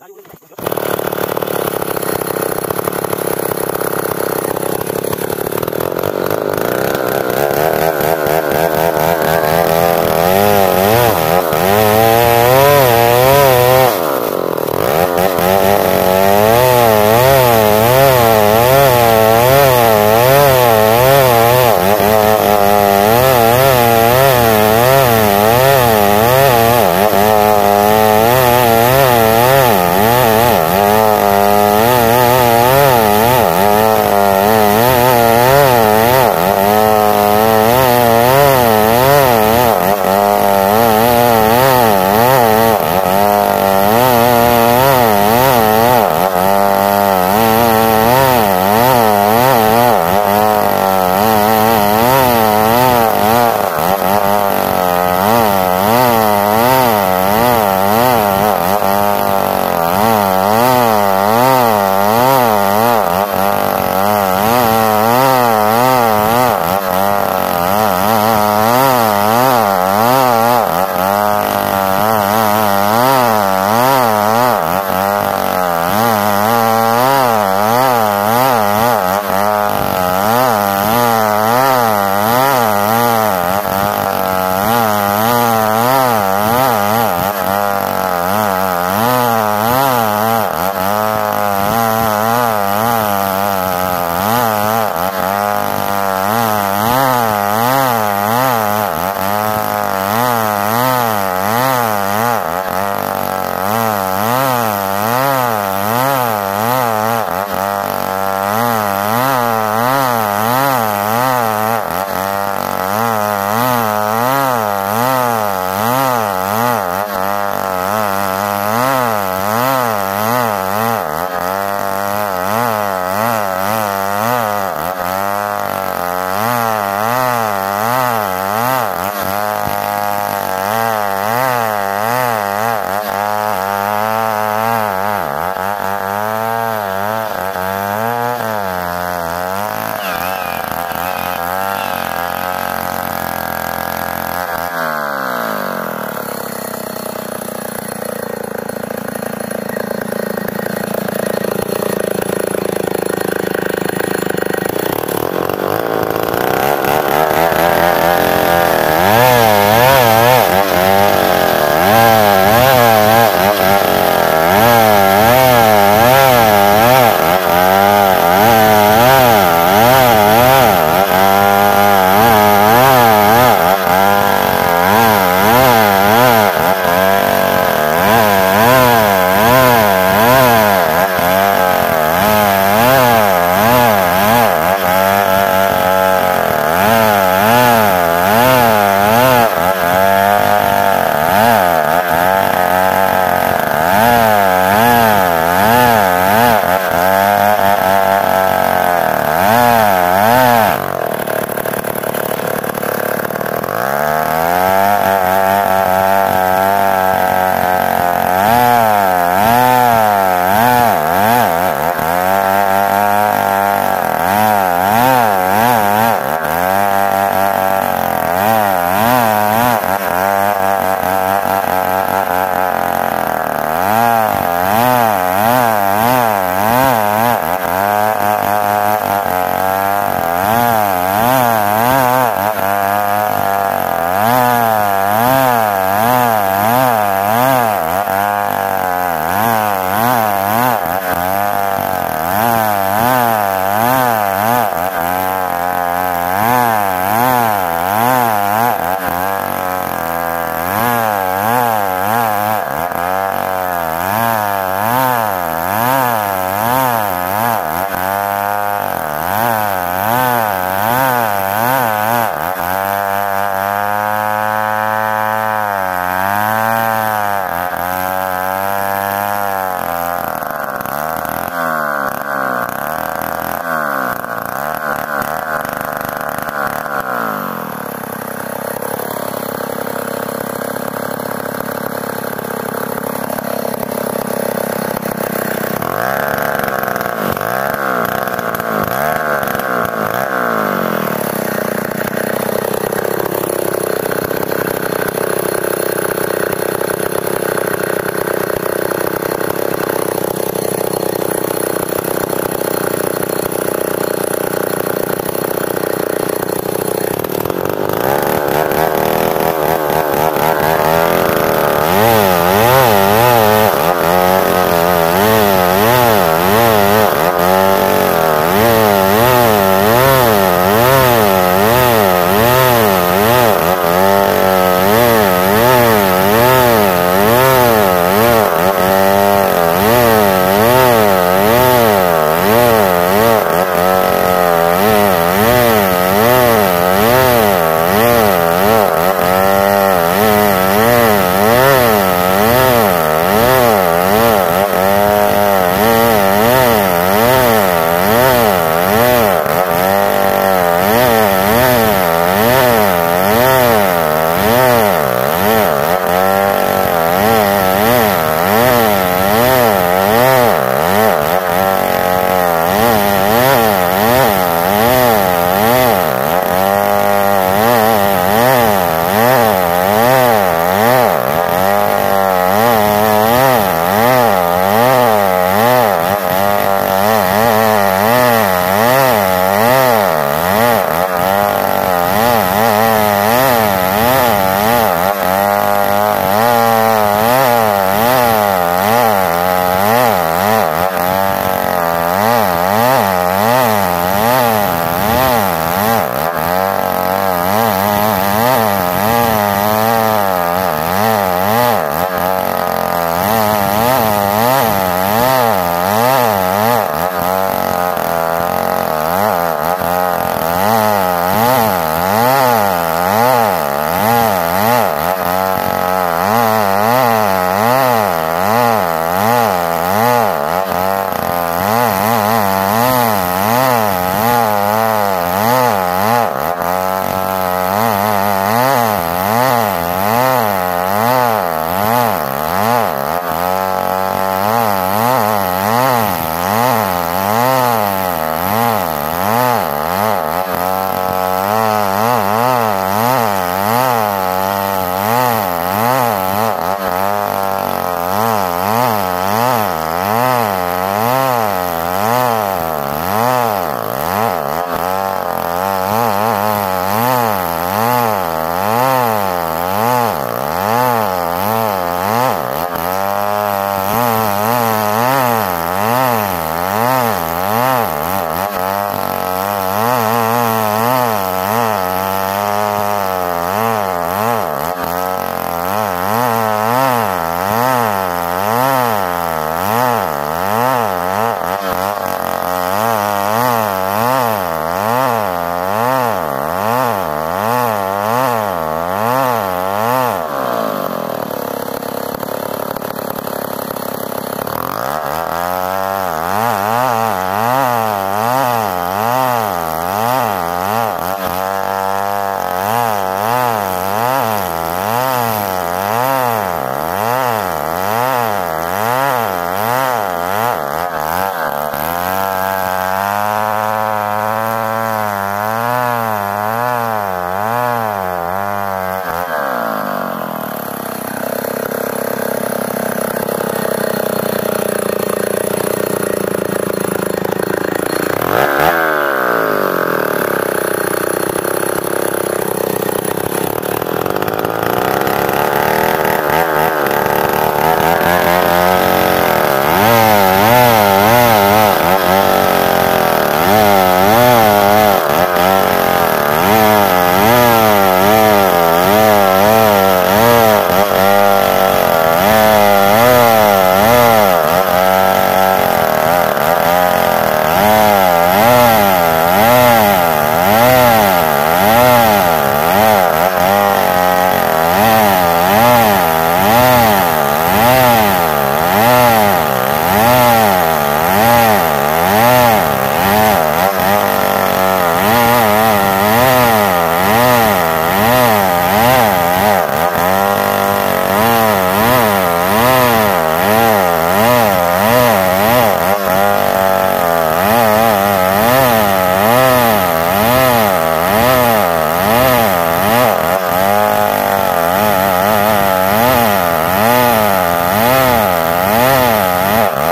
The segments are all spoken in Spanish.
Ah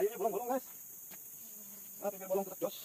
Ayo bolong-bolong guys. Nah, pinggir bolong tetap jos.